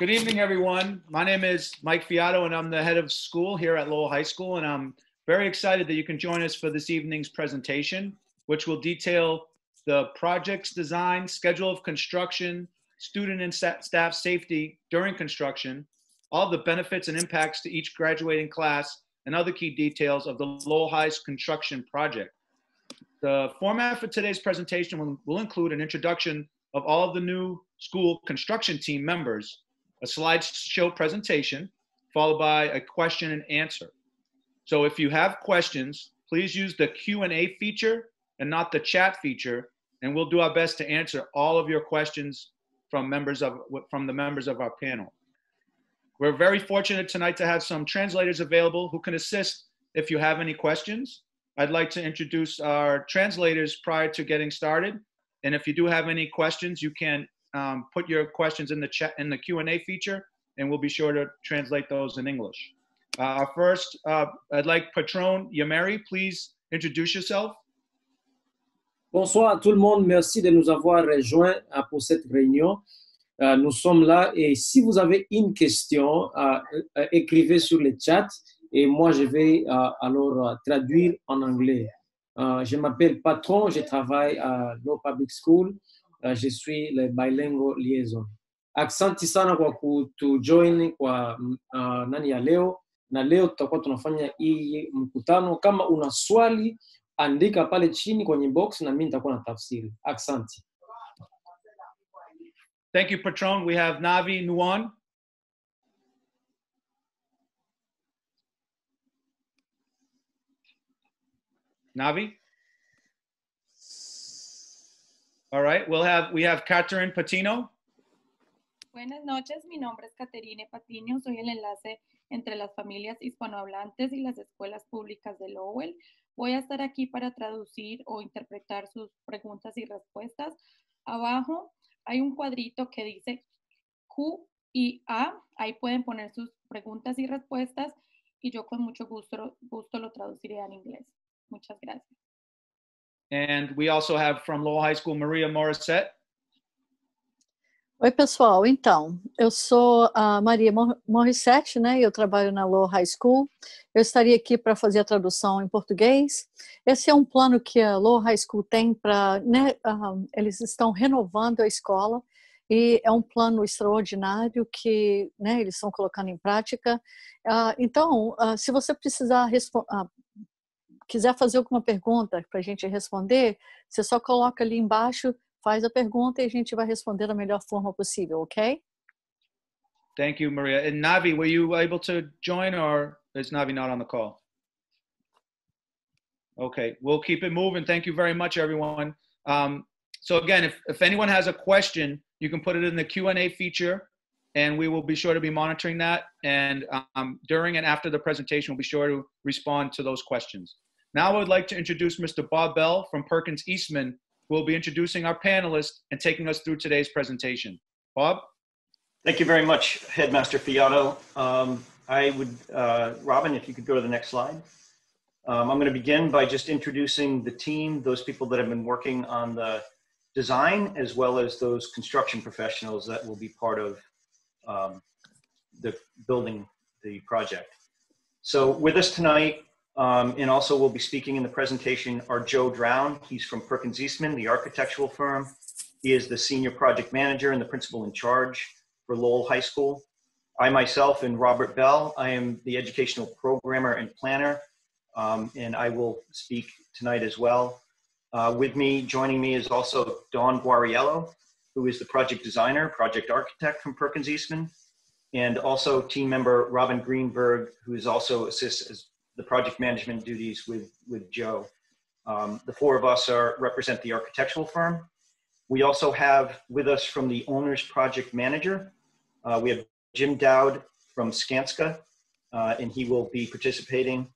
Good evening, everyone. My name is Mike Fiato, and I'm the head of school here at Lowell High School. And I'm very excited that you can join us for this evening's presentation, which will detail the project's design, schedule of construction, student and staff safety during construction, all the benefits and impacts to each graduating class, and other key details of the Lowell High's construction project. The format for today's presentation will, will include an introduction of all of the new school construction team members, a slideshow presentation, followed by a question and answer. So if you have questions, please use the Q&A feature and not the chat feature, and we'll do our best to answer all of your questions from members of from the members of our panel. We're very fortunate tonight to have some translators available who can assist if you have any questions. I'd like to introduce our translators prior to getting started. And if you do have any questions, you can um, put your questions in the chat in the Q&A feature, and we'll be sure to translate those in English. Uh, first, uh, I'd like Patron Yamari, please introduce yourself. Bonsoir à tout le monde. Merci de nous avoir rejoints euh, pour cette réunion. Euh, nous sommes là et si vous avez une question, euh, écrivez sur le chat et moi je vais alors traduire en anglais. je m'appelle Patron, je travaille à Law Public School. Je suis le bilingual liaison. Asante sana kwa kutujoin kwa uh, nani ya leo, na leo tutakuwa tunafanya hii mkutano. Kama una swali andika pale chini kwenye box na mimi nitakuwa na tafsiri. Asante. Thank you, Patron. We have Navi Nuan. Navi? All right, we'll have, we have Catherine Patino. Buenas noches, mi nombre es Caterine Patiño, soy el enlace entre las familias hispanohablantes y las escuelas públicas de Lowell. Voy a estar aquí para traducir o interpretar sus preguntas y respuestas. Abajo hay un cuadrito que dice Q y A. Ahí pueden poner sus preguntas y respuestas y yo con mucho gusto, gusto lo traduciré en inglés. Muchas gracias. And we also have from Lowell High School, Maria Morissette. Oi, pessoal. Então, eu sou a Maria Morissette, né? Eu trabalho na Low High School. Eu estaria aqui para fazer a tradução em português. Esse é um plano que a Low High School tem para, né? Uh, eles estão renovando a escola e é um plano extraordinário que, né? Eles estão colocando em prática. Uh, então, uh, se você precisar quiser fazer alguma pergunta para a gente responder, você só coloca ali embaixo faz a pergunta e a gente vai responder da melhor forma possível, ok? Thank you, Maria. And Navi, were you able to join or is Navi not on the call? Okay, we'll keep it moving. Thank you very much, everyone. Um, so again, if, if anyone has a question, you can put it in the Q&A feature and we will be sure to be monitoring that. And um, during and after the presentation, we'll be sure to respond to those questions. Now I would like to introduce Mr. Bob Bell from Perkins Eastman, who will be introducing our panelists and taking us through today's presentation. Bob? Thank you very much, Headmaster Fiato. Um, I would, uh, Robin, if you could go to the next slide. Um, I'm going to begin by just introducing the team, those people that have been working on the design, as well as those construction professionals that will be part of um, the building the project. So with us tonight um, and also we'll be speaking in the presentation are Joe Drown. He's from Perkins Eastman, the architectural firm. He is the senior project manager and the principal in charge for Lowell High School. I myself and Robert Bell, I am the educational programmer and planner, um, and I will speak tonight as well. Uh, with me, joining me is also Don Guariello, who is the project designer, project architect from Perkins Eastman, and also team member Robin Greenberg, who is also assists as the project management duties with, with Joe. Um, the four of us are, represent the architectural firm. We also have with us from the owner's project manager, uh, we have Jim Dowd from Skanska, uh, and he will be participating.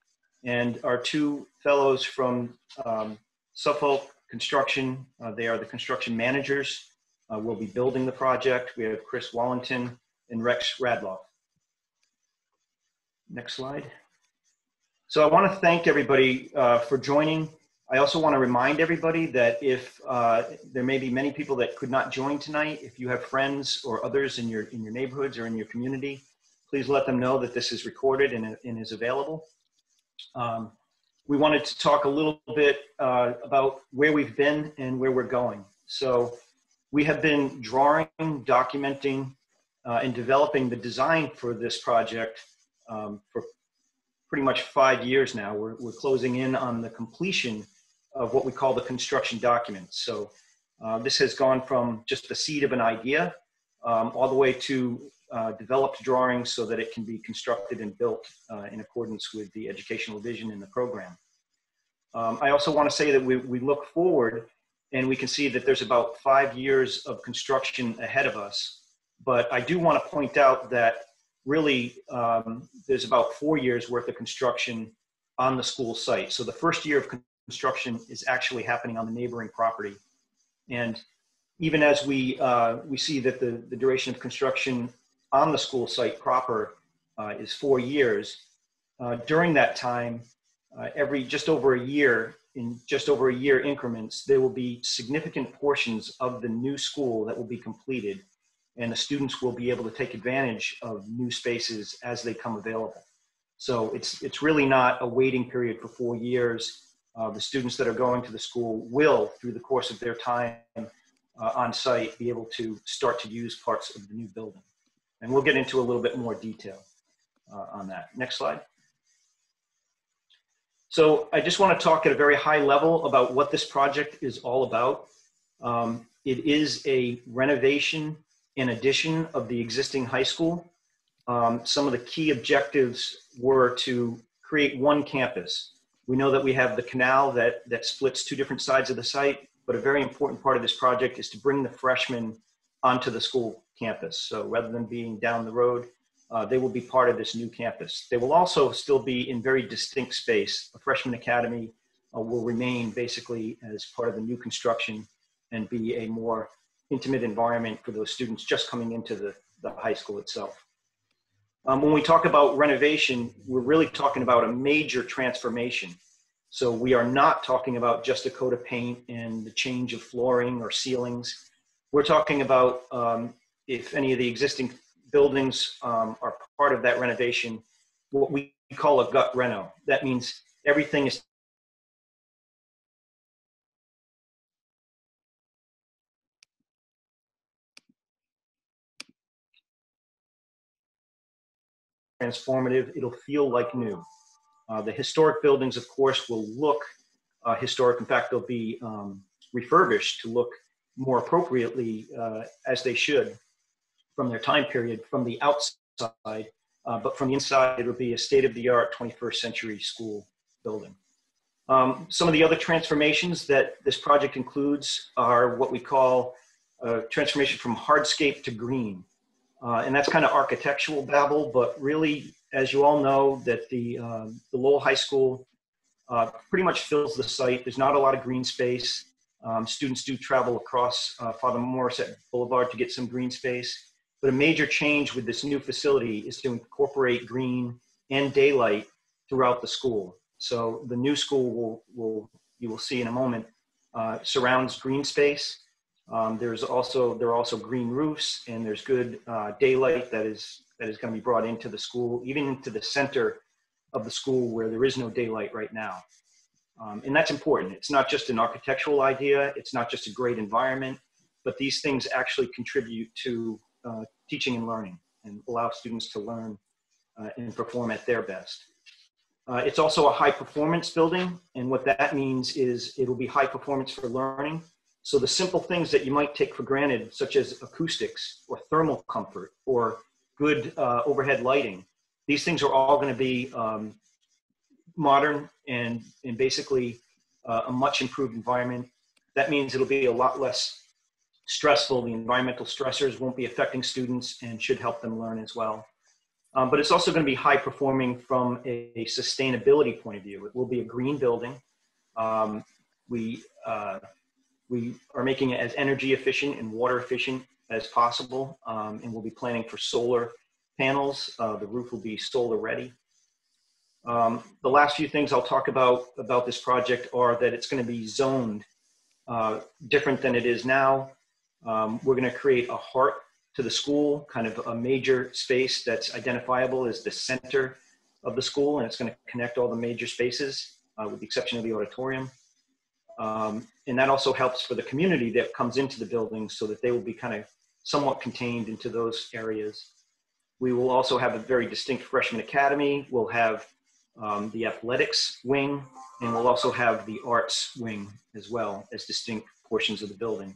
And our two fellows from um, Suffolk Construction, uh, they are the construction managers, uh, will be building the project. We have Chris Wallington and Rex Radloff. Next slide. So I want to thank everybody uh, for joining I also want to remind everybody that if uh, there may be many people that could not join tonight, if you have friends or others in your in your neighborhoods or in your community, please let them know that this is recorded and, and is available. Um, we wanted to talk a little bit uh, about where we've been and where we're going. So we have been drawing, documenting, uh, and developing the design for this project um, for pretty much five years now. We're, we're closing in on the completion of what we call the construction documents. So uh, this has gone from just the seed of an idea um, all the way to uh, developed drawings so that it can be constructed and built uh, in accordance with the educational vision in the program. Um, I also want to say that we, we look forward and we can see that there's about five years of construction ahead of us. But I do want to point out that really um, there's about four years worth of construction on the school site. So the first year of construction is actually happening on the neighboring property. And even as we, uh, we see that the, the duration of construction on the school site proper uh, is four years, uh, during that time, uh, every just over a year, in just over a year increments, there will be significant portions of the new school that will be completed and the students will be able to take advantage of new spaces as they come available. So it's, it's really not a waiting period for four years. Uh, the students that are going to the school will, through the course of their time uh, on site, be able to start to use parts of the new building. And we'll get into a little bit more detail uh, on that. Next slide. So I just want to talk at a very high level about what this project is all about. Um, it is a renovation and addition of the existing high school. Um, some of the key objectives were to create one campus. We know that we have the canal that, that splits two different sides of the site, but a very important part of this project is to bring the freshmen onto the school campus. So rather than being down the road, uh, they will be part of this new campus. They will also still be in very distinct space. A freshman academy uh, will remain basically as part of the new construction and be a more intimate environment for those students just coming into the, the high school itself. Um, when we talk about renovation, we're really talking about a major transformation. So we are not talking about just a coat of paint and the change of flooring or ceilings. We're talking about um, if any of the existing buildings um, are part of that renovation, what we call a gut reno. That means everything is transformative. It'll feel like new. Uh, the historic buildings, of course, will look uh, historic. In fact, they'll be um, refurbished to look more appropriately uh, as they should from their time period from the outside. Uh, but from the inside, it'll be a state-of-the-art 21st century school building. Um, some of the other transformations that this project includes are what we call a transformation from hardscape to green. Uh, and that's kind of architectural babble, but really, as you all know, that the, um, the Lowell High School uh, pretty much fills the site. There's not a lot of green space. Um, students do travel across uh, Father Morissette Boulevard to get some green space. But a major change with this new facility is to incorporate green and daylight throughout the school. So the new school will, will you will see in a moment, uh, surrounds green space. Um, there's also there are also green roofs and there's good uh, daylight that is that is going to be brought into the school, even into the center of the school where there is no daylight right now. Um, and that's important. It's not just an architectural idea. It's not just a great environment, but these things actually contribute to uh, teaching and learning and allow students to learn uh, and perform at their best. Uh, it's also a high performance building. And what that means is it'll be high performance for learning so the simple things that you might take for granted, such as acoustics or thermal comfort or good uh, overhead lighting, these things are all going to be um, modern and, and basically uh, a much improved environment. That means it'll be a lot less stressful. The environmental stressors won't be affecting students and should help them learn as well. Um, but it's also going to be high performing from a, a, sustainability point of view. It will be a green building. Um, we uh, we are making it as energy efficient and water efficient as possible, um, and we'll be planning for solar panels. Uh, the roof will be solar ready. Um, the last few things I'll talk about about this project are that it's going to be zoned uh, different than it is now. Um, we're going to create a heart to the school, kind of a major space that's identifiable as the center of the school, and it's going to connect all the major spaces, uh, with the exception of the auditorium. Um, and that also helps for the community that comes into the building so that they will be kind of somewhat contained into those areas. We will also have a very distinct freshman academy. We'll have um, the athletics wing, and we'll also have the arts wing as well as distinct portions of the building.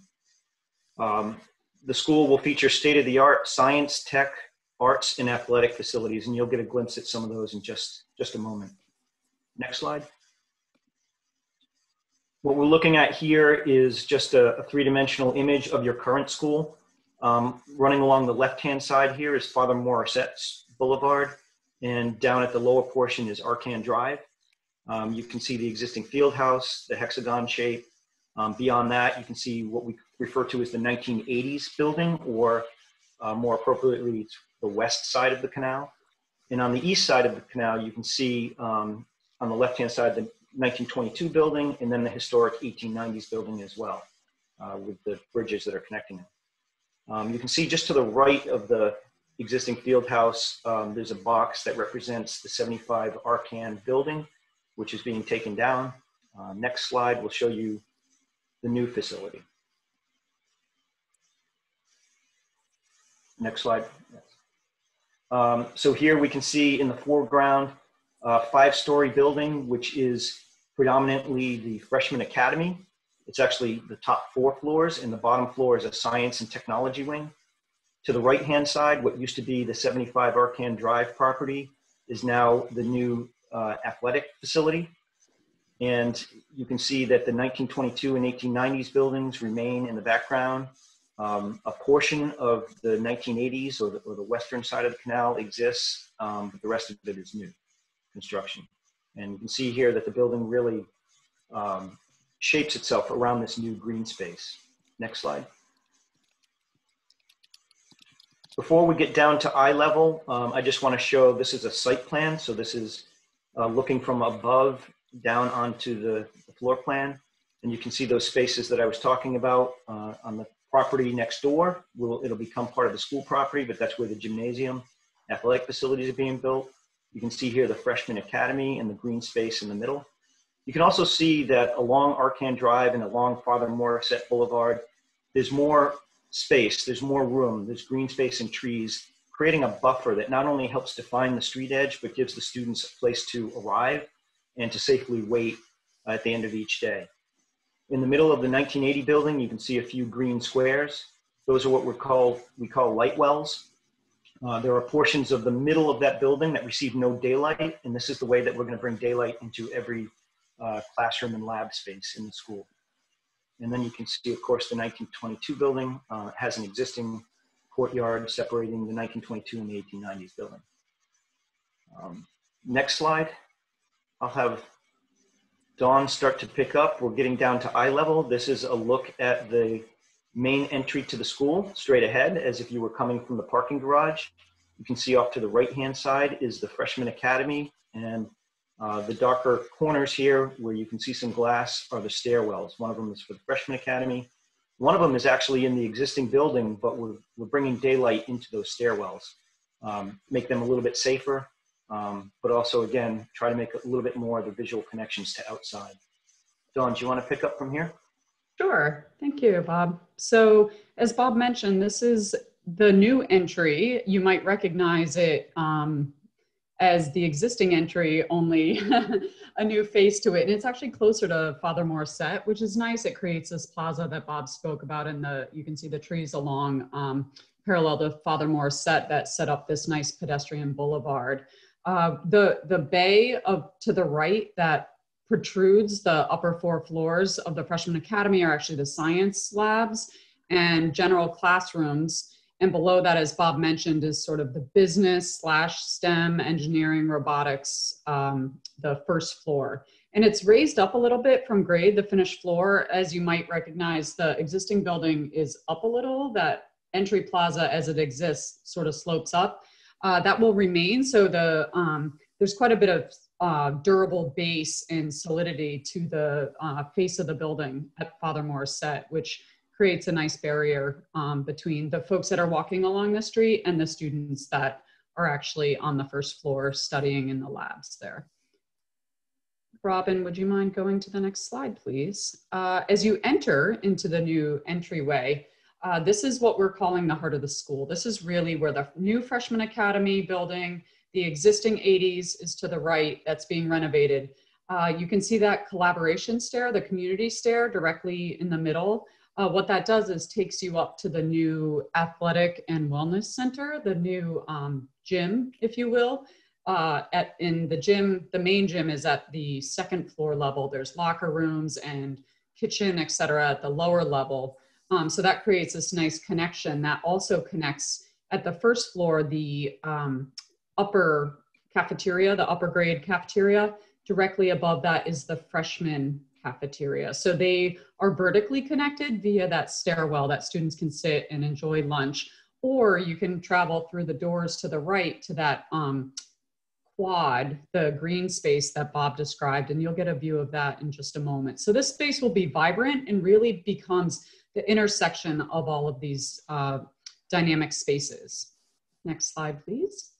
Um, the school will feature state-of-the-art science, tech, arts, and athletic facilities, and you'll get a glimpse at some of those in just, just a moment. Next slide. What we're looking at here is just a, a three-dimensional image of your current school. Um, running along the left-hand side here is Father Morissette's Boulevard, and down at the lower portion is Arcand Drive. Um, you can see the existing field house, the hexagon shape. Um, beyond that, you can see what we refer to as the 1980s building, or uh, more appropriately, the west side of the canal. And on the east side of the canal, you can see um, on the left-hand side the 1922 building, and then the historic 1890s building as well, uh, with the bridges that are connecting them. Um, you can see just to the right of the existing field house, um, there's a box that represents the 75 Arcand building, which is being taken down. Uh, next slide will show you the new facility. Next slide. Yes. Um, so here we can see in the foreground a five-story building, which is predominantly the freshman academy. It's actually the top four floors, and the bottom floor is a science and technology wing. To the right-hand side, what used to be the 75 Arcand Drive property is now the new uh, athletic facility. And you can see that the 1922 and 1890s buildings remain in the background. Um, a portion of the 1980s or the, or the, western side of the canal exists, um, but the rest of it is new construction. And you can see here that the building really um, shapes itself around this new green space. Next slide. Before we get down to eye level, um, I just want to show this is a site plan. So this is uh, looking from above down onto the, the, floor plan. And you can see those spaces that I was talking about uh, on the property next door. Will It'll become part of the school property, but that's where the gymnasium, athletic facilities are being built. You can see here the freshman academy and the green space in the middle. You can also see that along Arcand Drive and along Father Morissette Boulevard, there's more space, there's more room, there's green space and trees, creating a buffer that not only helps define the street edge, but gives the students a place to arrive and to safely wait at the end of each day. In the middle of the 1980 building, you can see a few green squares. Those are what we call, we call light wells. Uh, there are portions of the middle of that building that receive no daylight, and this is the way that we're going to bring daylight into every uh, classroom and lab space in the school. And then you can see, of course, the 1922 building uh, has an existing courtyard separating the 1922 and the 1890s building. Um, next slide. I'll have Dawn start to pick up. We're getting down to eye level. This is a look at the main entry to the school straight ahead as if you were coming from the parking garage. You can see off to the right hand side is the freshman academy and uh, the darker corners here where you can see some glass are the stairwells. One of them is for the freshman academy. One of them is actually in the existing building, but we're, we're bringing daylight into those stairwells, um, make them a little bit safer, um, but also again, try to make a little bit more of the visual connections to outside. Dawn, do you want to pick up from here? Sure. Thank you, Bob. So, as Bob mentioned, this is the new entry. You might recognize it um, as the existing entry, only a new face to it. And it's actually closer to Father Morissette, which is nice. It creates this plaza that Bob spoke about, and the you can see the trees along um, parallel to Father Morissette that set up this nice pedestrian boulevard. Uh, the the bay of to the right that protrudes the upper four floors of the freshman academy are actually the science labs and general classrooms. And below that as bob mentioned is sort of the business slash stem engineering robotics um, the first floor. And it's raised up a little bit from grade the finished floor. As you might recognize the existing building is up a little. That entry plaza as it exists sort of slopes up. Uh, that will remain. So the um, there's quite a bit of uh, durable base and solidity to the uh, face of the building at Father Morissette, which creates a nice barrier um, between the folks that are walking along the street and the students that are actually on the first floor studying in the labs there. Robin, would you mind going to the next slide, please? Uh, as you enter into the new entryway, uh, this is what we're calling the heart of the school. This is really where the new freshman academy building the existing 80s is to the right, that's being renovated. Uh, you can see that collaboration stair, the community stair directly in the middle. Uh, what that does is takes you up to the new athletic and wellness center, the new um, gym, if you will. Uh, at in the gym, the main gym is at the second floor level. There's locker rooms and kitchen, et cetera, at the lower level. Um, so that creates this nice connection that also connects at the first floor, the um, upper cafeteria, the upper grade cafeteria. Directly above that is the freshman cafeteria. So they are vertically connected via that stairwell that students can sit and enjoy lunch. Or you can travel through the doors to the right to that um, quad, the green space that Bob described, and you'll get a view of that in just a moment. So this space will be vibrant and really becomes the intersection of all of these uh, dynamic spaces. Next slide, please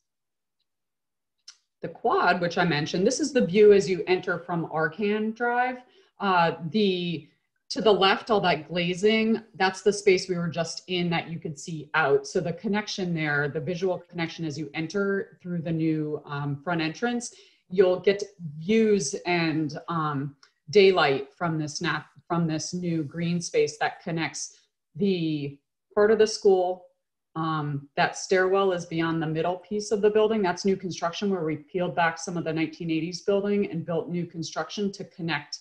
the quad, which I mentioned, this is the view as you enter from Arcand Drive. Uh, the to the left, all that glazing, that's the space we were just in that you could see out. So the connection there, the visual connection as you enter through the new um, front entrance, you'll get views and um, daylight from this nap, from this new green space that connects the part of the school um, that stairwell is beyond the middle piece of the building. That's new construction where we peeled back some of the 1980s building and built new construction to connect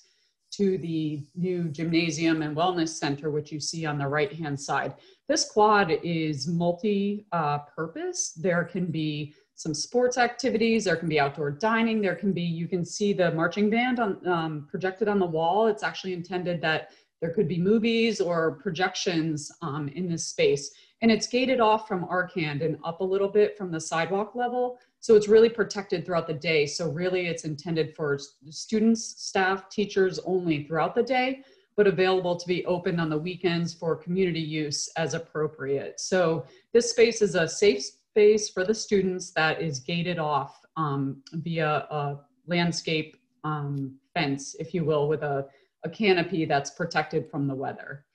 to the new gymnasium and wellness center, which you see on the right hand side. This quad is multi uh, purpose. There can be some sports activities, there can be outdoor dining, there can be, you can see the marching band on, um, projected on the wall. It's actually intended that there could be movies or projections um, in this space and it's gated off from Arcand and up a little bit from the sidewalk level. So it's really protected throughout the day. So really it's intended for students, staff, teachers only throughout the day, but available to be opened on the weekends for community use as appropriate. So this space is a safe space for the students that is gated off um, via a landscape um, fence, if you will, with a, a canopy that's protected from the weather.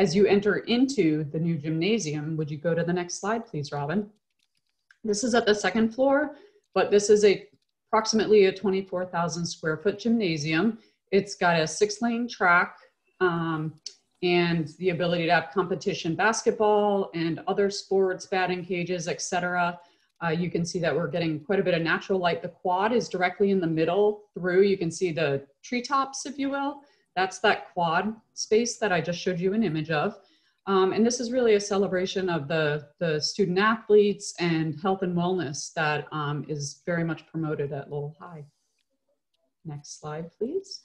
As you enter into the new gymnasium, would you go to the next slide, please, Robin? This is at the second floor, but this is a approximately a 24,000 square foot gymnasium. It's got a six lane track um, and the ability to have competition basketball and other sports, batting cages, etc. Uh, you can see that we're getting quite a bit of natural light. The quad is directly in the middle through. You can see the treetops, if you will. That's that quad space that I just showed you an image of. Um, and this is really a celebration of the, the student athletes and health and wellness that um, is very much promoted at Lowell High. Next slide, please.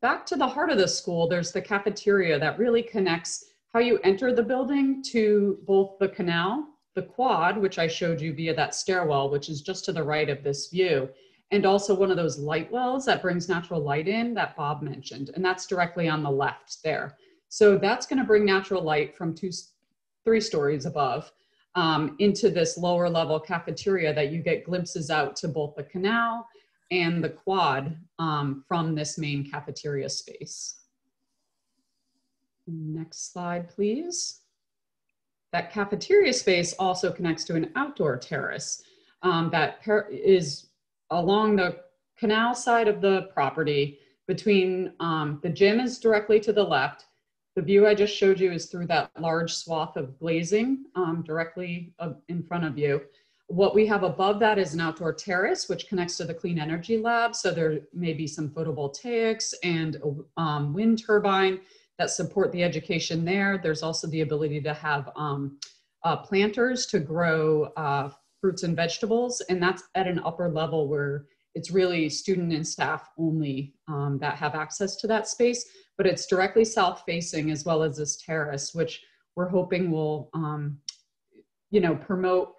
Back to the heart of the school, there's the cafeteria that really connects how you enter the building to both the canal, the quad, which I showed you via that stairwell, which is just to the right of this view, and also one of those light wells that brings natural light in that Bob mentioned, and that's directly on the left there. So that's going to bring natural light from two, three stories above um, into this lower level cafeteria that you get glimpses out to both the canal and the quad um, from this main cafeteria space. Next slide, please. That cafeteria space also connects to an outdoor terrace um, that is along the canal side of the property between um, the gym is directly to the left. The view I just showed you is through that large swath of glazing um, directly in front of you. What we have above that is an outdoor terrace, which connects to the clean energy lab. So there may be some photovoltaics and a um, wind turbine that support the education there. There's also the ability to have um, uh, planters to grow uh, fruits and vegetables. And that's at an upper level where it's really student and staff only um, that have access to that space, but it's directly south facing as well as this terrace, which we're hoping will, um, you know, promote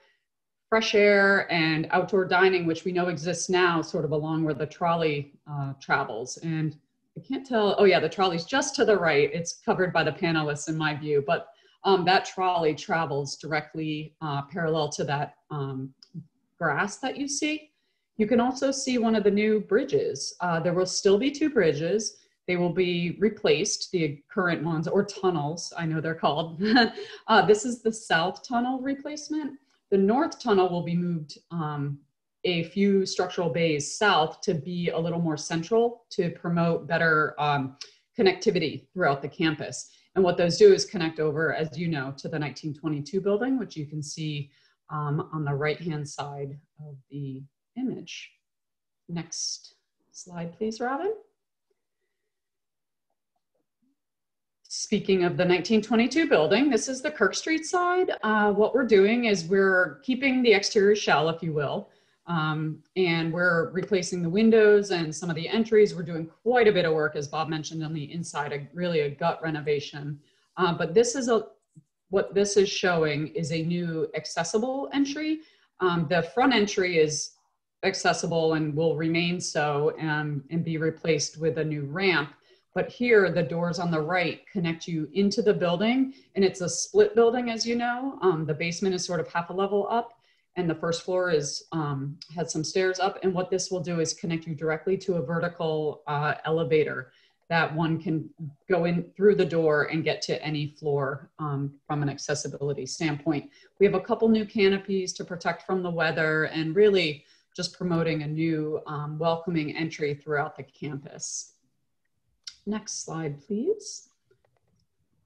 fresh air and outdoor dining, which we know exists now, sort of along where the trolley uh, travels. And I can't tell, oh yeah, the trolley's just to the right. It's covered by the panelists in my view, but um, that trolley travels directly uh, parallel to that um, grass that you see. You can also see one of the new bridges. Uh, there will still be two bridges. They will be replaced, the current ones, or tunnels, I know they're called. uh, this is the south tunnel replacement. The north tunnel will be moved um, a few structural bays south to be a little more central to promote better um, connectivity throughout the campus. And what those do is connect over, as you know, to the 1922 building, which you can see um, on the right-hand side of the image. Next slide, please, Robin. Speaking of the 1922 building, this is the Kirk Street side. Uh, what we're doing is we're keeping the exterior shell, if you will, um, and we're replacing the windows and some of the entries. We're doing quite a bit of work, as Bob mentioned, on the inside, a, really a gut renovation. Uh, but this is a, what this is showing is a new accessible entry. Um, the front entry is accessible and will remain so and, and be replaced with a new ramp. But here, the doors on the right connect you into the building, and it's a split building, as you know. Um, the basement is sort of half a level up, and the first floor is um, has some stairs up. And what this will do is connect you directly to a vertical uh, elevator that one can go in through the door and get to any floor um, from an accessibility standpoint. We have a couple new canopies to protect from the weather and really just promoting a new um, welcoming entry throughout the campus. Next slide, please.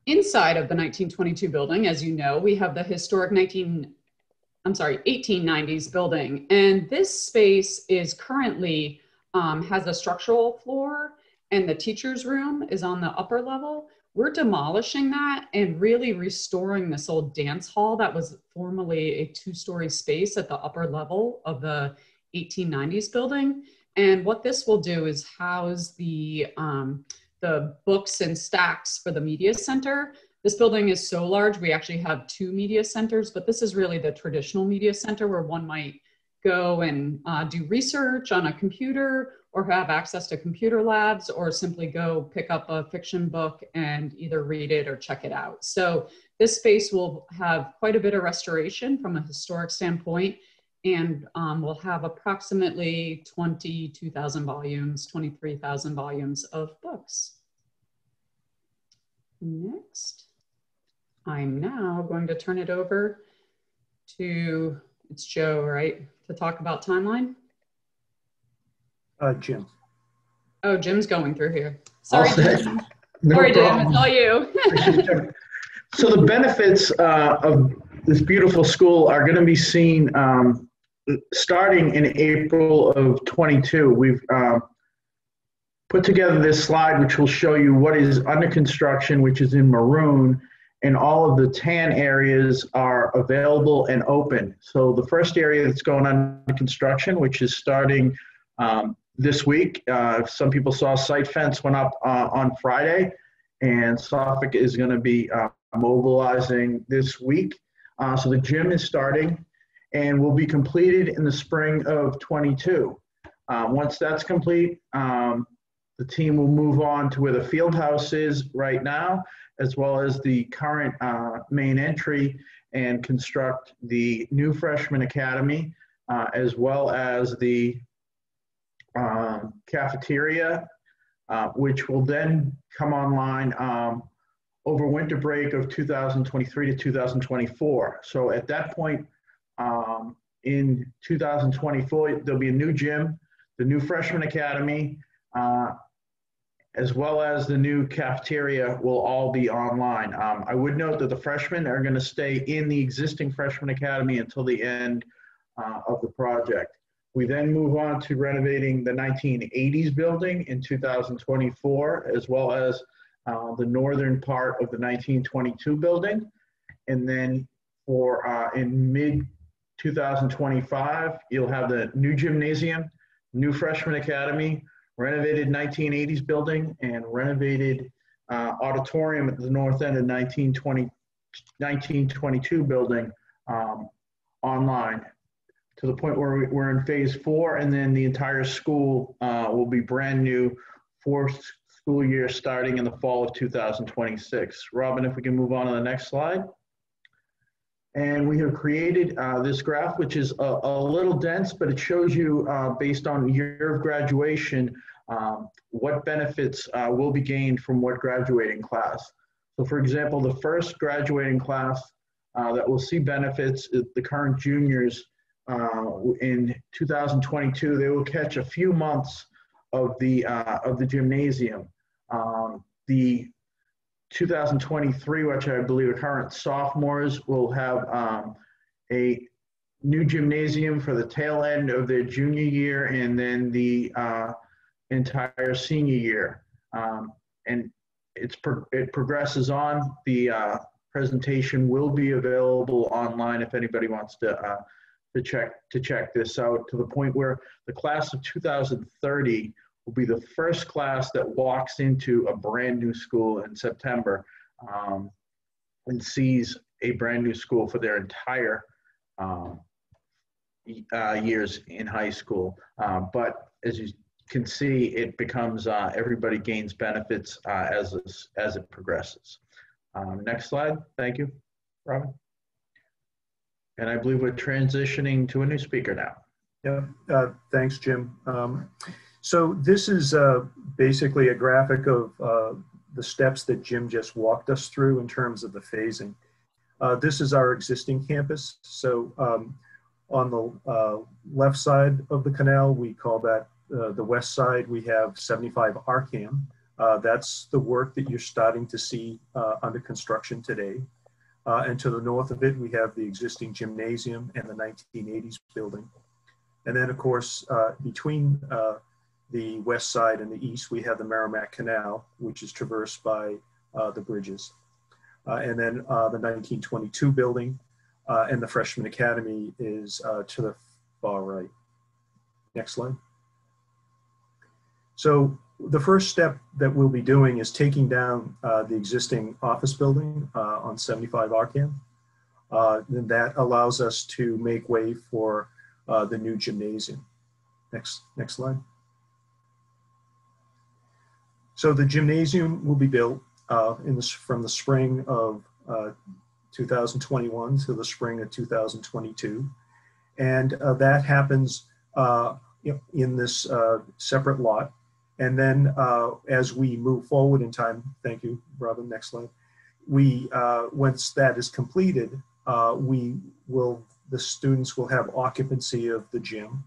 Inside of the 1922 building, as you know, we have the historic 19, I'm sorry, 1890s building. And this space is currently, um, has a structural floor and the teacher's room is on the upper level, we're demolishing that and really restoring this old dance hall that was formerly a two story space at the upper level of the 1890s building. And what this will do is house the, um, the books and stacks for the media center. This building is so large, we actually have two media centers, but this is really the traditional media center where one might go and uh, do research on a computer or have access to computer labs or simply go pick up a fiction book and either read it or check it out. So this space will have quite a bit of restoration from a historic standpoint and um, we'll have approximately 22,000 volumes, 23,000 volumes of books. Next, I'm now going to turn it over to, it's Joe, right, to talk about timeline? Uh, Jim. Oh, Jim's going through here. Sorry, Jim. No Sorry, Jim, it's all you. so the benefits uh, of this beautiful school are going to be seen um, starting in April of 22. We've uh, put together this slide which will show you what is under construction, which is in maroon, and all of the tan areas are available and open. So the first area that's going under construction, which is starting um, this week. Uh, some people saw site fence went up uh, on Friday, and Suffolk is going to be uh, mobilizing this week. Uh, so the gym is starting and will be completed in the spring of 22. Uh, once that's complete, um, the team will move on to where the field house is right now, as well as the current uh, main entry and construct the new freshman academy, as well as the um, cafeteria, uh, which will then come online um, over winter break of 2023 to 2024. So at that point, um, in 2024, there'll be a new gym, the new freshman academy, uh, as well as the new cafeteria will all be online. Um, I would note that the freshmen are going to stay in the existing freshman academy until the end uh, of the project. We then move on to renovating the 1980s building in 2024, as well as uh, the northern part of the 1922 building. And then for uh, in mid 2025, you'll have the new gymnasium, new freshman academy, renovated 1980s building, and renovated uh, auditorium at the north end of 1920, 1922 building um, online to the point where we- we're in phase four, and then the entire school uh, will be brand new for school year starting in the fall of 2026. Robin, if we can move on to the next slide. And we have created uh, this graph, which is a, a little dense, but it shows you, uh, based on year of graduation, um, what benefits uh, will be gained from what graduating class. So for example, the first graduating class uh, that will see benefits is the current juniors uh, in 2022. They will catch a few months of the, uh, of the gymnasium. Um, the 2023, which I believe are current sophomores, will have um, a new gymnasium for the tail end of their junior year and then the uh, entire senior year. Um, and it's pro- it progresses on. The uh, presentation will be available online if anybody wants to uh, to check to check this out. To the point where the class of 2030 will be the first class that walks into a brand new school in September um, and sees a brand new school for their entire um, uh, years in high school. Um, but as you can see, it becomes uh, everybody gains benefits uh, as as it progresses. Um, next slide. Thank you, Robin. And I believe we're transitioning to a new speaker now. Yeah, uh, thanks, Jim. Um, so this is uh, basically a graphic of uh, the steps that Jim just walked us through in terms of the phasing. Uh, this is our existing campus. So um, on the uh, left side of the canal, we call that uh, the west side. We have 75 Arcand. Uh, that's the work that you're starting to see uh, under construction today. Uh, and to the north of it, we have the existing gymnasium and the 1980s building. And then, of course, uh, between the west side and the east, we have the Merrimack Canal, which is traversed by the bridges. And then the 1922 building and the Freshman Academy is to the far right. Next slide. So the first step that we'll be doing is taking down uh, the existing office building uh, on 75 Arcand. Uh, and that allows us to make way for uh, the new gymnasium. Next, next slide. So the gymnasium will be built uh, in from the spring of uh, 2021 to the spring of 2022, and that happens in this separate lot. And then uh, as we move forward in time, thank you, Robin. Next slide. We once that is completed, we will the students will have occupancy of the gym,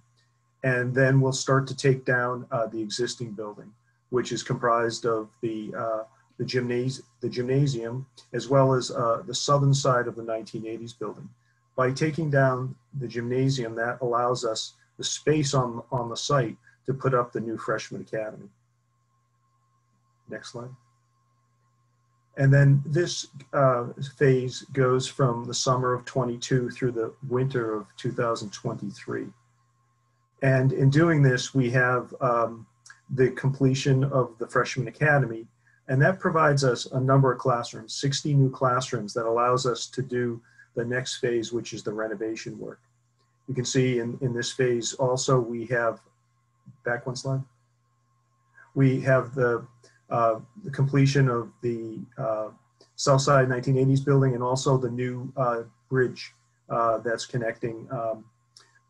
and then we'll start to take down the existing building which is comprised of the uh, the, gymnas- the gymnasium as well as uh, the southern side of the 1980s building. By taking down the gymnasium, that allows us the space on on the site to put up the new freshman academy. Next slide. And then this uh, phase goes from the summer of 22 through the winter of 2023. And in doing this, we have um, the completion of the freshman academy and that provides us a number of classrooms 60 new classrooms that allows us to do the next phase which is the renovation work you can see in, in this phase also we have back one slide. We have the, uh, the completion of the uh, southside 1980s building and also the new uh, bridge uh, that's connecting um,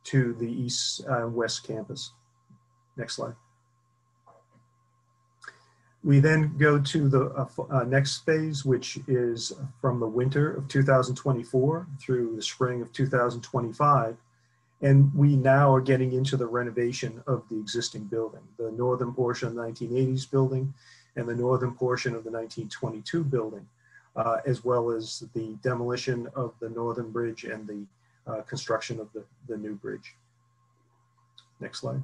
to the east and west campus. Next slide. We then go to the uh, uh, next phase, which is from the winter of 2024 through the spring of 2025. And we now are getting into the renovation of the existing building, the northern portion of the 1980s building and the northern portion of the 1922 building, uh, as well as the demolition of the northern bridge and the uh, construction of the, the new bridge. Next slide.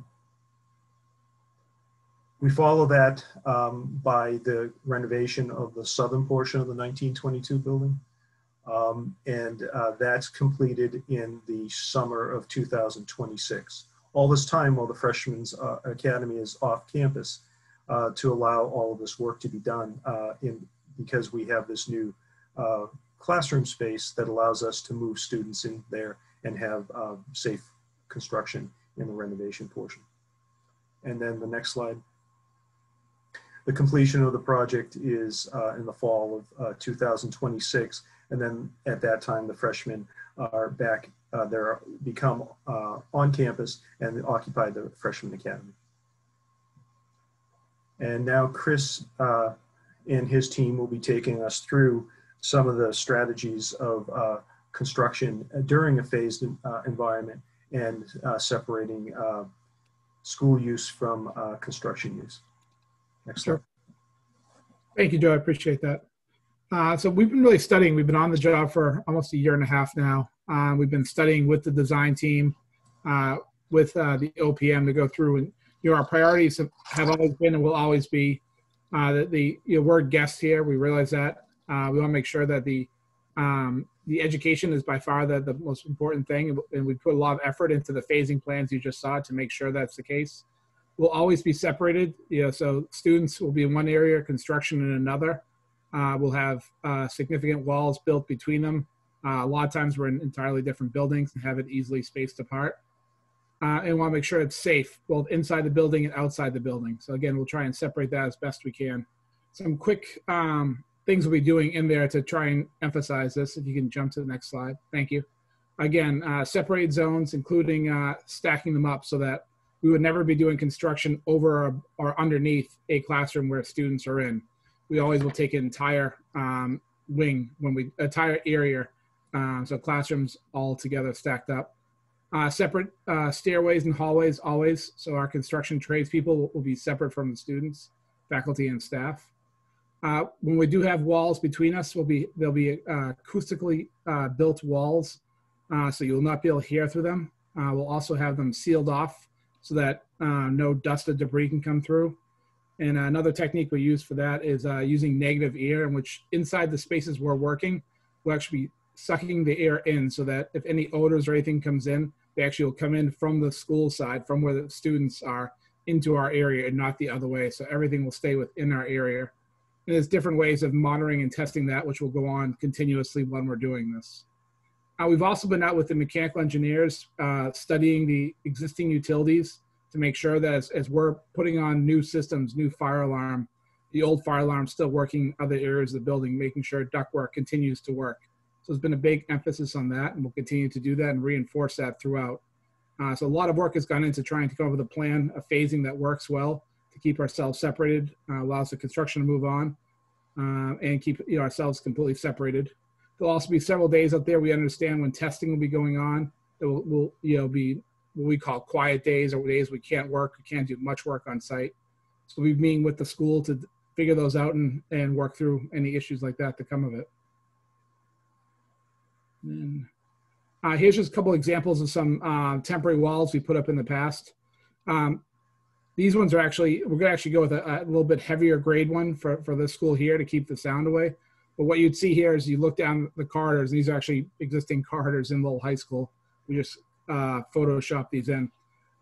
We follow that um, by the renovation of the southern portion of the 1922 building. Um, and uh, that's completed in the summer of 2026. All this time while the Freshman's uh, Academy is off campus uh, to allow all of this work to be done uh, in, because we have this new uh, classroom space that allows us to move students in there and have uh, safe construction in the renovation portion. And then the next slide. The completion of the project is in the fall of uh, 2026. And then at that time, the freshmen are back, uh, they're become uh, on campus and occupy the freshman academy. And now Chris uh, and his team will be taking us through some of the strategies of uh, construction during a phased uh, environment and uh, separating uh, school use from uh, construction use. Next slide. Thank you, Joe. I appreciate that. Uh, so we've been really studying. We've been on the job for almost a year and a half now. Uh, we've been studying with the design team, uh, with uh, the OPM to go through and you know our priorities have, have always been and will always be uh, the, the you know, word guest here. We realize that uh, we want to make sure that the um, the education is by far the, the most important thing, and we put a lot of effort into the phasing plans you just saw to make sure that's the case. We'll always be separated, you know, so students will be in one area, construction in another. Uh, we'll have uh, significant walls built between them. Uh, a lot of times we're in entirely different buildings and have it easily spaced apart. Uh, and want to make sure it's safe, both inside the building and outside the building. So again, we'll try and separate that as best we can. Some quick um, things we'll be doing in there to try and emphasize this. If you can jump to the next slide. Thank you. Again, uh, separate zones, including uh, stacking them up so that we would never be doing construction over or underneath a classroom where students are in. We always will take an entire um, wing when we, entire area, uh, so classrooms all together stacked up. Uh, separate uh, stairways and hallways always, so our construction tradespeople will, will be separate from the students, faculty, and staff. Uh, when we do have walls between us, will be there'll be uh, acoustically uh, built walls, uh, so you'll not be able to hear through them. We'll also have them sealed off so that no dust or debris can come through. And another technique we use for that is using negative air, in which inside the spaces we're working, we'll actually be sucking the air in so that if any odors or anything comes in, they actually will come in from the school side, from where the students are, into our area and not the other way. So everything will stay within our area and there's different ways of monitoring and testing that, which will go on continuously when we're doing this. Uh, we've also been out with the mechanical engineers uh, studying the existing utilities to make sure that as, as, we're putting on new systems, new fire alarm, the old fire alarm still working other areas of the building, making sure ductwork continues to work. So there's been a big emphasis on that, and we'll continue to do that and reinforce that throughout. Uh, so a lot of work has gone into trying to come up with a plan, a phasing that works well to keep ourselves separated, uh, allows the construction to move on, uh, and keep you know, ourselves completely separated. There'll also be several days out there we understand when testing will be going on. That will, will you know be what we call quiet days or days we can't work, we can't do much work on site. So we're meeting with the school to figure those out and, and work through any issues like that to come of it. And, uh, here's just a couple examples of some uh, temporary walls we put up in the past. Um, these ones are actually, we're gonna actually go with a, a, little bit heavier grade one for, for this school here to keep the sound away. But what you'd see here is you look down the corridors, these are actually existing corridors in Lowell High School. We just uh, Photoshop these in.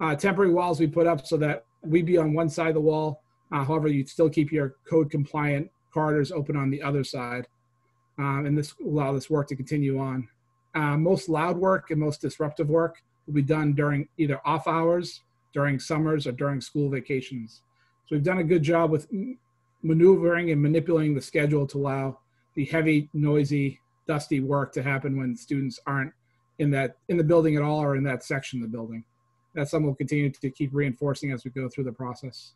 Uh, temporary walls we put up so that we'd be on one side of the wall. Uh, however, you'd still keep your code compliant corridors open on the other side. Um, and this allow this work to continue on. Uh, most loud work and most disruptive work will be done during either off hours during summers or during school vacations. So we've done a good job with maneuvering and manipulating the schedule to allow the heavy, noisy, dusty work to happen when students aren't in that in the building at all or in that section of the building. That's something we'll continue to keep reinforcing as we go through the process.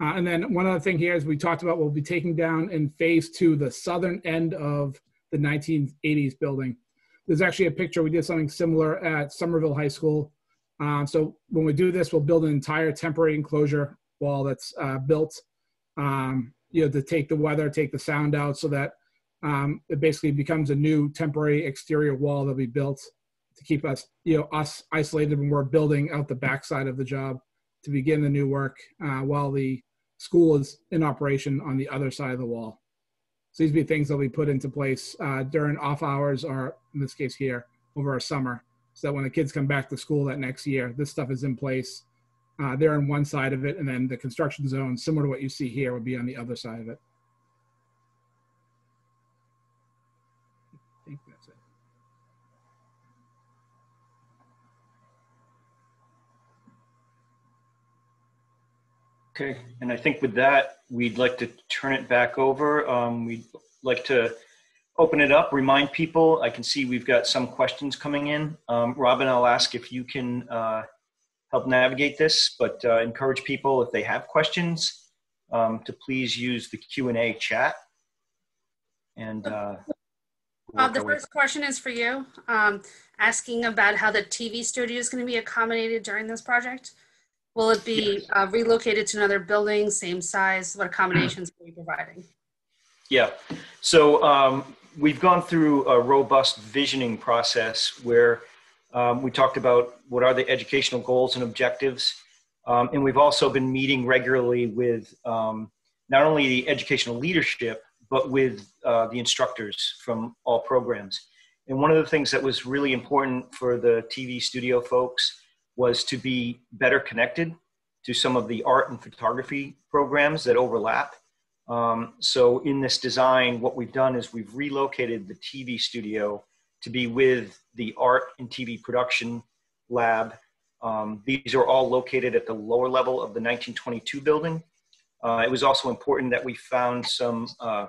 Uh, and then one other thing here is we talked about we'll be taking down in phase two the southern end of the 1980s building there's actually a picture. We did something similar at Somerville High School. Um, so when we do this, we'll build an entire temporary enclosure wall that's uh, built, um, you know, to take the weather, take the sound out, so that um, it basically becomes a new temporary exterior wall that we built to keep us, you know, us isolated when we're building out the backside of the job to begin the new work uh, while the school is in operation on the other side of the wall. So these be things that we put into place uh, during off hours, or in this case here, over our summer, so that when the kids come back to school that next year, this stuff is in place. Uh, they're on one side of it, and then the construction zone, similar to what you see here, would be on the other side of it. Okay, and I think with that, we'd like to turn it back over. Um, we'd like to open it up, remind people. I can see we've got some questions coming in. Um, Robin, I'll ask if you can uh, help navigate this, but uh, encourage people if they have questions um, to please use the Q and A chat. And uh, Bob, the first question is for you, um, asking about how the TV studio is going to be accommodated during this project. Will it be uh, relocated to another building, same size? What accommodations are you providing? Yeah. So um, we've gone through a robust visioning process where um, we talked about what are the educational goals and objectives. Um, and we've also been meeting regularly with um, not only the educational leadership, but with uh, the instructors from all programs. And one of the things that was really important for the TV studio folks was to be better connected to some of the art and photography programs that overlap. Um, so in this design, what we've done is we've relocated the TV studio to be with the art and TV production lab. Um, these are all located at the lower level of the 1922 building. Uh, it was also important that we found some uh,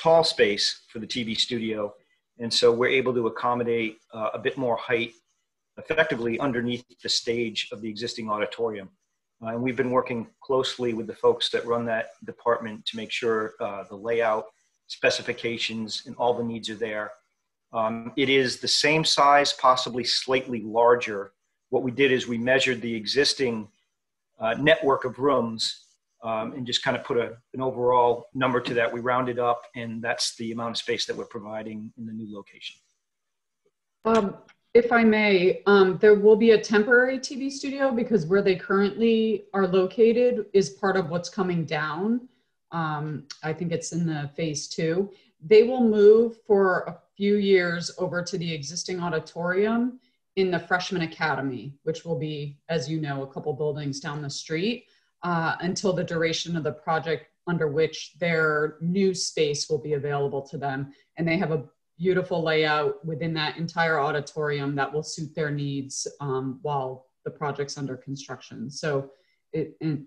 tall space for the TV studio. And so we're able to accommodate uh, a bit more height effectively underneath the stage of the existing auditorium. Uh, and we've been working closely with the folks that run that department to make sure uh, the layout, specifications, and all the needs are there. Um, it is the same size, possibly slightly larger. What we did is we measured the existing uh, network of rooms um, and just kind of put a, an overall number to that. We rounded up, and that's the amount of space that we're providing in the new location. Um, if I may, um, there will be a temporary TV studio because where they currently are located is part of what's coming down. Um, I think it's in the phase two. They will move for a few years over to the existing auditorium in the freshman academy, which will be, as you know, a couple buildings down the street uh, until the duration of the project under which their new space will be available to them. And they have a beautiful layout within that entire auditorium that will suit their needs um, while the project's under construction. So it, and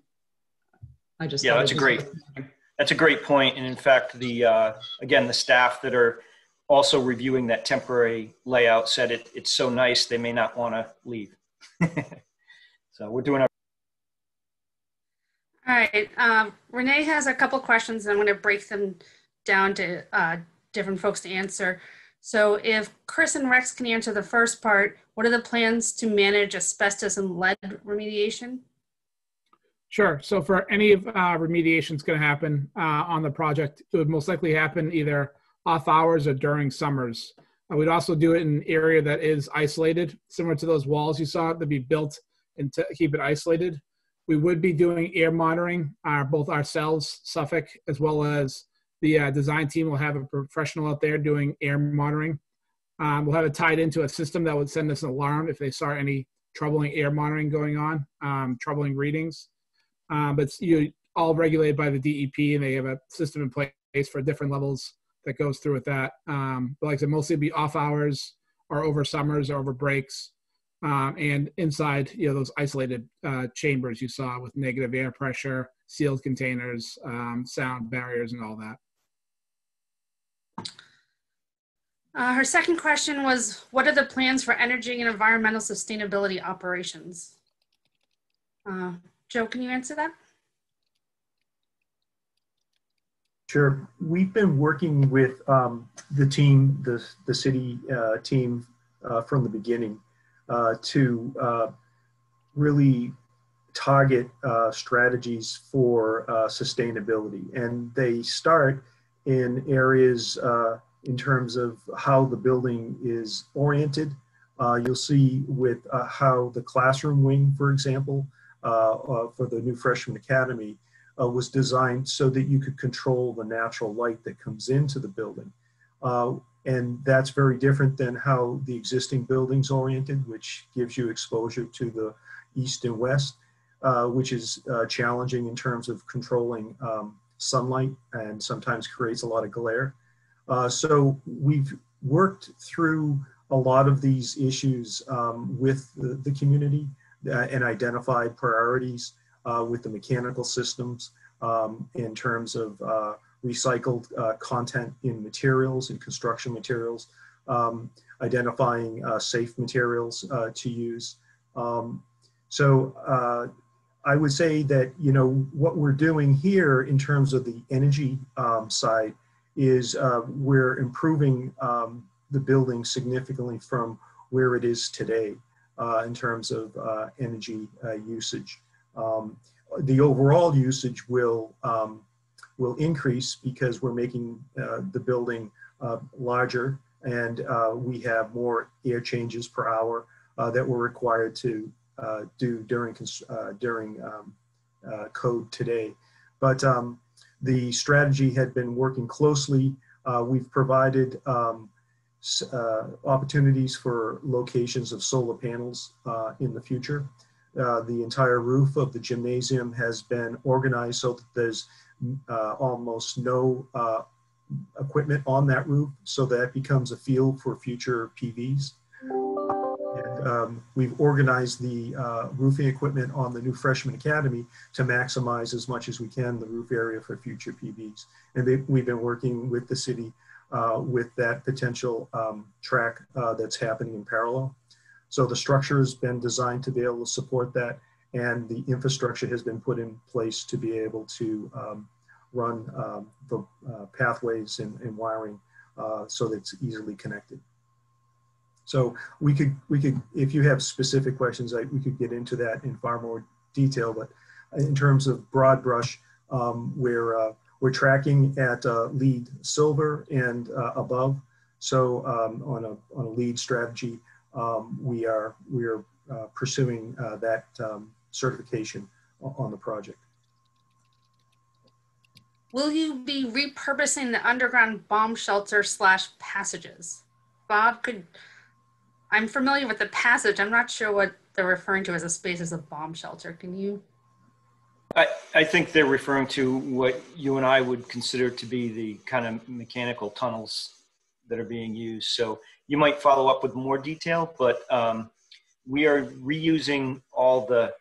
I just yeah, that's a great that's a great point. And in fact, the uh, again the staff that are also reviewing that temporary layout said it it's so nice they may not want to leave. so we're doing our all right. Um, Renee has a couple questions, and I'm going to break them down to uh, different folks to answer. So if Chris and Rex can answer the first part, what are the plans to manage asbestos and lead remediation? Sure. So for any of uh, remediation is going to happen uh, on the project, it would most likely happen either off hours or during summers. Uh, we'd also do it in an area that is isolated, similar to those walls you saw that be built and to keep it isolated. We would be doing air monitoring, uh, both ourselves, Suffolk, as well as the uh, design team will have a professional out there doing air monitoring. Um, we'll have it tied into a system that would send us an alarm if they saw any troubling air monitoring going on, um, troubling readings. Um, but you all regulated by the DEP, and they have a system in place for different levels that goes through with that. Um, but like I said, mostly be off hours or over summers or over breaks. Um, and inside, you know, those isolated uh, chambers you saw with negative air pressure, sealed containers, um, sound barriers, and all that. Uh, her second question was, what are the plans for energy and environmental sustainability operations? Uh, Joe, can you answer that? Sure. We've been working with um, the team, the, the city uh, team uh, from the beginning uh, to uh, really target strategies for sustainability. And they start in areas in terms of how the building is oriented. Uh, you'll see with uh, how the classroom wing, for example, uh, uh for the new freshman academy, uh, was designed so that you could control the natural light that comes into the building. Uh, and that's very different than how the existing building's oriented, which gives you exposure to the east and west, which is challenging in terms of controlling um, sunlight and sometimes creates a lot of glare. Uh, so we've worked through a lot of these issues um, with the, the community uh, and identified priorities. uh, with the mechanical systems um, in terms of recycled content in materials and construction materials, um, identifying safe materials to use. Um, so I would say that, you know, what we're doing here in terms of the energy um, side is uh, we're improving um, the building significantly from where it is today uh, in terms of uh, energy uh, usage. Um, the overall usage will um, will increase because we're making uh, the building uh, larger and we have more air changes per hour that we're required to do during during um, code today. But um, the strategy had been working closely. Uh, we've provided um, uh, opportunities for locations of solar panels uh, in the future. Uh, the entire roof of the gymnasium has been organized so that there's uh, almost no uh, equipment on that roof, so that becomes a field for future PVs um, we've organized the uh, roofing equipment on the new freshman academy to maximize as much as we can the roof area for future PVs. And they, we've been working with the city uh, with that potential um, track uh, that's happening in parallel. So the structure has been designed to be able to support that and the infrastructure has been put in place to be able to um, run um, the uh, pathways and, and wiring uh, so that it's easily connected. So we could, we could, if you have specific questions, I, we could get into that in far more detail. But in terms of broad brush, um, we're uh, we're tracking at uh, LEED silver and uh, above. So um, on a on a LEED strategy, um, we are we are uh, pursuing uh, that um, certification on the project. Will you be repurposing the underground bomb shelter slash passages? Bob, could I'm familiar with the passage. I'm not sure what they're referring to as a space as a bomb shelter. Can you? I, I think they're referring to what you and I would consider to be the kind of mechanical tunnels that are being used. So you might follow up with more detail, but um, we are reusing all the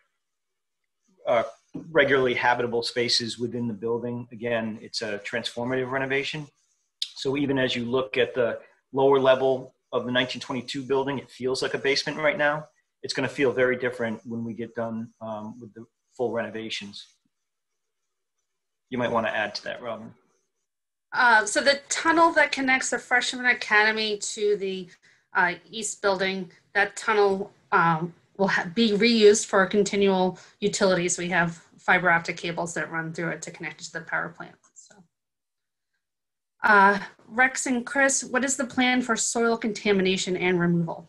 uh, regularly habitable spaces within the building. Again, it's a transformative renovation. So even as you look at the lower level of the 1922 building. It feels like a basement right now. It's going to feel very different when we get done um, with the full renovations. You might want to add to that, Robin. Uh, so the tunnel that connects the Freshman Academy to the uh, East Building, that tunnel um, will be reused for continual utilities. We have fiber optic cables that run through it to connect it to the power plant. Uh, Rex and Chris, what is the plan for soil contamination and removal?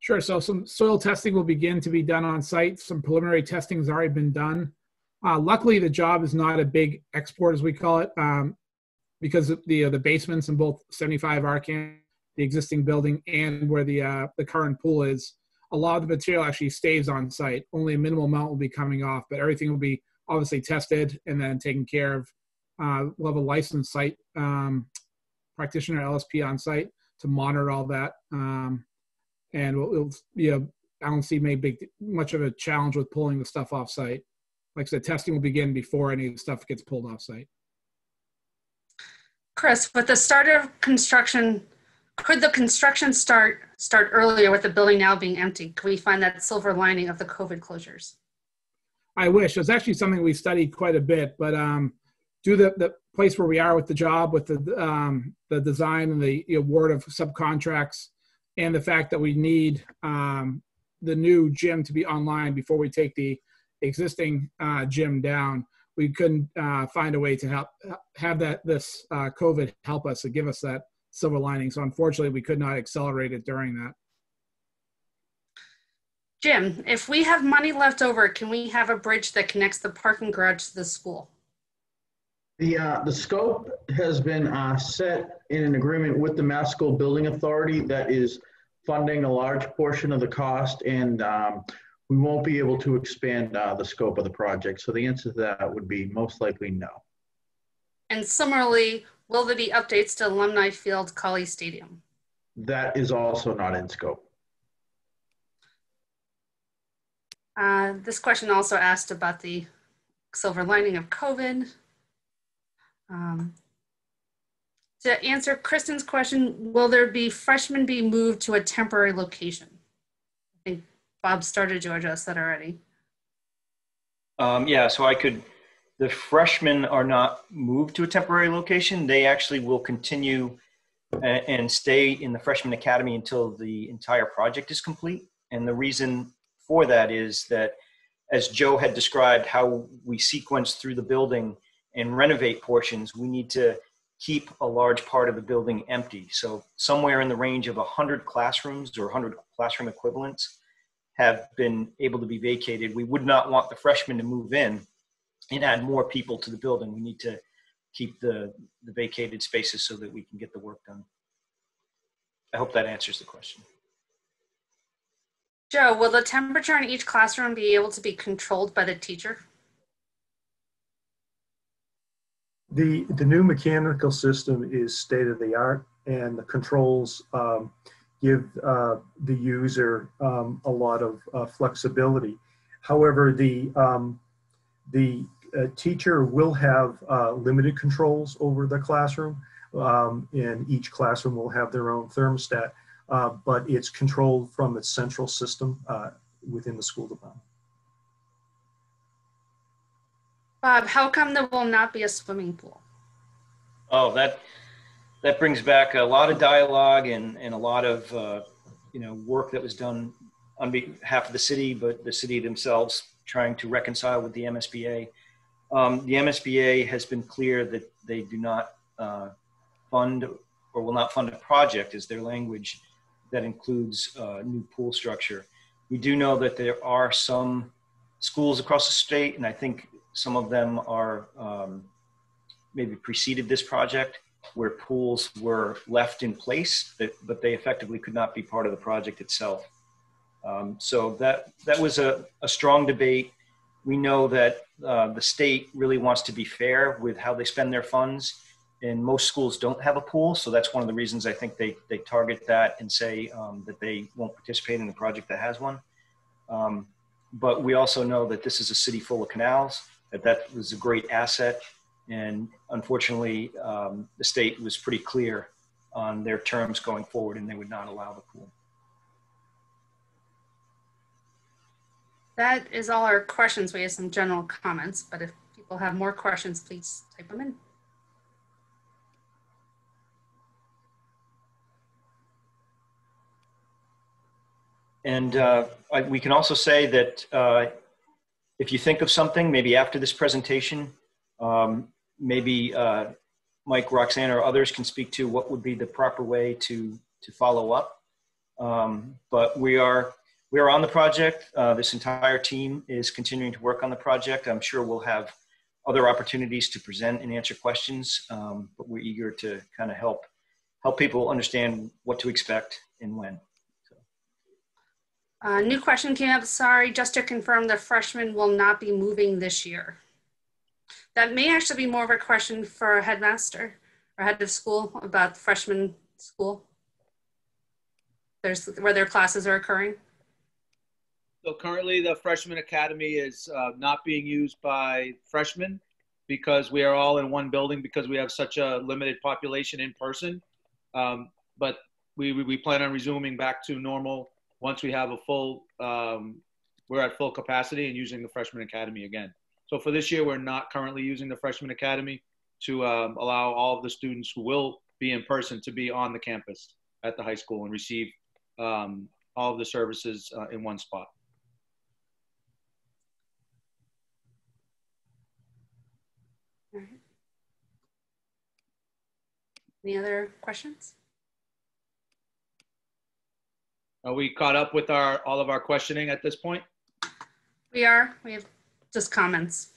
Sure. So some soil testing will begin to be done on site. Some preliminary testing has already been done. Uh, luckily, the job is not a big export, as we call it, um, because the uh, the basements in both 75 Arcand, the existing building, and where the uh, the current pool is, a lot of the material actually stays on site. Only a minimal amount will be coming off, but everything will be obviously tested and then taken care of uh, we'll have a licensed site um, practitioner LSP on site to monitor all that. Um, and we'll, we'll, you know, I don't see may big much of a challenge with pulling the stuff off site. Like I said, testing will begin before any of the stuff gets pulled off site. Chris, with the start of construction, could the construction start start earlier with the building now being empty? Could we find that silver lining of the COVID closures? I wish. It's actually something we studied quite a bit, but um, do the, the place where we are with the job, with the um, the design and the award of subcontracts, and the fact that we need um, the new gym to be online before we take the existing uh, gym down. We couldn't uh, find a way to help have that this uh, COVID help us to give us that silver lining. So unfortunately, we could not accelerate it during that. Jim, if we have money left over, can we have a bridge that connects the parking garage to the school? The, uh, the scope has been uh, set in an agreement with the Mass School Building Authority that is funding a large portion of the cost and um, we won't be able to expand uh, the scope of the project. So the answer to that would be most likely no. And similarly, will there be updates to Alumni Field Cawley Stadium? That is also not in scope. Uh, this question also asked about the silver lining of COVID. Um, to answer Kristen's question, will there be freshmen be moved to a temporary location? I think Bob started to address that already. Um, yeah, so I could, the freshmen are not moved to a temporary location. They actually will continue and, and stay in the freshman academy until the entire project is complete. And the reason for that is that, as Joe had described, how we sequence through the building and renovate portions, we need to keep a large part of the building empty. So somewhere in the range of 100 classrooms or 100 classroom equivalents have been able to be vacated. We would not want the freshmen to move in and add more people to the building. We need to keep the, the vacated spaces so that we can get the work done. I hope that answers the question. Joe, will the temperature in each classroom be able to be controlled by the teacher? The, the new mechanical system is state of the art and the controls um, give uh, the user um, a lot of uh, flexibility. However, the, um, the uh, teacher will have uh, limited controls over the classroom um, and each classroom will have their own thermostat, uh, but it's controlled from its central system within the school department. Bob, how come there will not be a swimming pool? Oh, that that brings back a lot of dialogue and, and a lot of uh, you know work that was done on behalf of the city, but the city themselves trying to reconcile with the MSBA. Um, the MSBA has been clear that they do not uh, fund or will not fund a project, is their language, that includes uh, new pool structure. We do know that there are some schools across the state, and I think some of them are um, maybe preceded this project where pools were left in place, but, they effectively could not be part of the project itself. Um, so that that was a, a strong debate. We know that uh, the state really wants to be fair with how they spend their funds, and most schools don't have a pool. So that's one of the reasons I think they they target that and say um, that they won't participate in a project that has one. Um, but we also know that this is a city full of canals. That that was a great asset and unfortunately, um, the state was pretty clear on their terms going forward, and they would not allow the pool. That is all our questions. We have some general comments, but if people have more questions, please type them in. And uh, I, we can also say that uh, if you think of something, maybe after this presentation, um, maybe uh, Mike, Roxanne, or others can speak to what would be the proper way to to follow up. Um, but we are we are on the project. Uh, this entire team is continuing to work on the project. I'm sure we'll have other opportunities to present and answer questions, um, but we're eager to kind of help help people understand what to expect and when. Uh, new question came up. Sorry, just to confirm, the freshmen will not be moving this year. That may actually be more of a question for headmaster or head of school about freshman school. There's where their classes are occurring. So currently, the freshman academy is uh, not being used by freshmen because we are all in one building because we have such a limited population in person. Um, but we, we plan on resuming back to normal once we have a full um, we're at full capacity and using the freshman academy again. So for this year, we're not currently using the freshman academy to um, allow all of the students who will be in person to be on the campus at the high school and receive um, all of the services uh, in one spot. Any other questions? Are we caught up with our all of our questioning at this point? We are. We have just comments.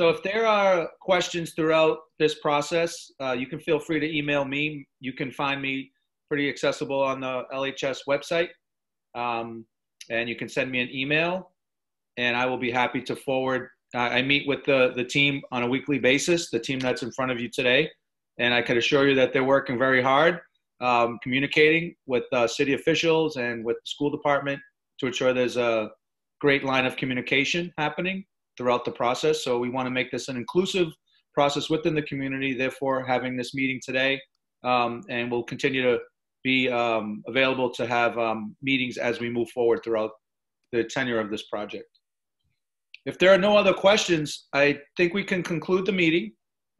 So if there are questions throughout this process, uh, you can feel free to email me. You can find me pretty accessible on the LHS website. Um, and you can send me an email and I will be happy to forward. Uh, I meet with the, the team on a weekly basis, the team that's in front of you today. And I can assure you that they're working very hard, um, communicating with uh, city officials and with the school department to ensure there's a great line of communication happening throughout the process. So we want to make this an inclusive process within the community. Therefore, having this meeting today, um, and we'll continue to be um, available to have um, meetings as we move forward throughout the tenure of this project. If there are no other questions, I think we can conclude the meeting.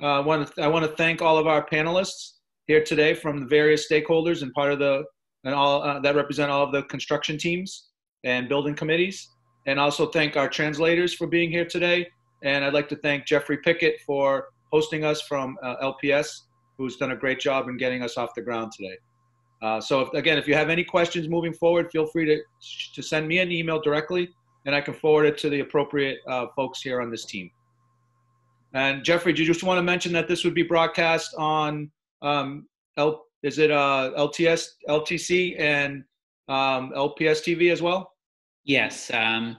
Uh, I want to I want to thank all of our panelists here today from the various stakeholders and part of the and all uh, that represent all of the construction teams and building committees, and also thank our translators for being here today. And I'd like to thank Jeffrey Pickett for hosting us from uh, LPS, who's done a great job in getting us off the ground today. Uh, so if, again, if you have any questions moving forward, feel free to, to send me an email directly and I can forward it to the appropriate uh, folks here on this team. And Jeffrey, do you just want to mention that this would be broadcast on um, L, is it uh, LTS, LTC and um, LPS TV as well? Yes. Um,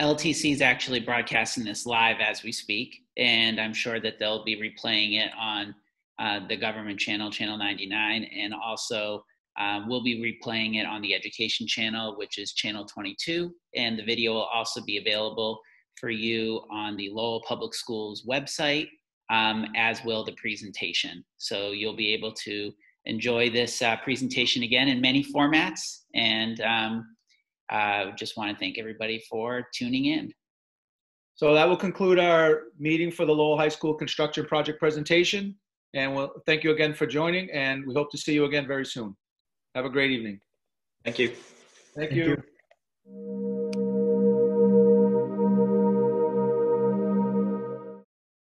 LTC is actually broadcasting this live as we speak, and I'm sure that they'll be replaying it on uh, the government channel, Channel 99, and also um, we'll be replaying it on the education channel, which is Channel 22, and the video will also be available for you on the Lowell Public Schools website, um, as will the presentation. So you'll be able to enjoy this uh, presentation again in many formats, and um, uh, just want to thank everybody for tuning in. So that will conclude our meeting for the Lowell High School construction project presentation. And we'll thank you again for joining, and we hope to see you again very soon. Have a great evening. Thank you. Thank, Thank you. you.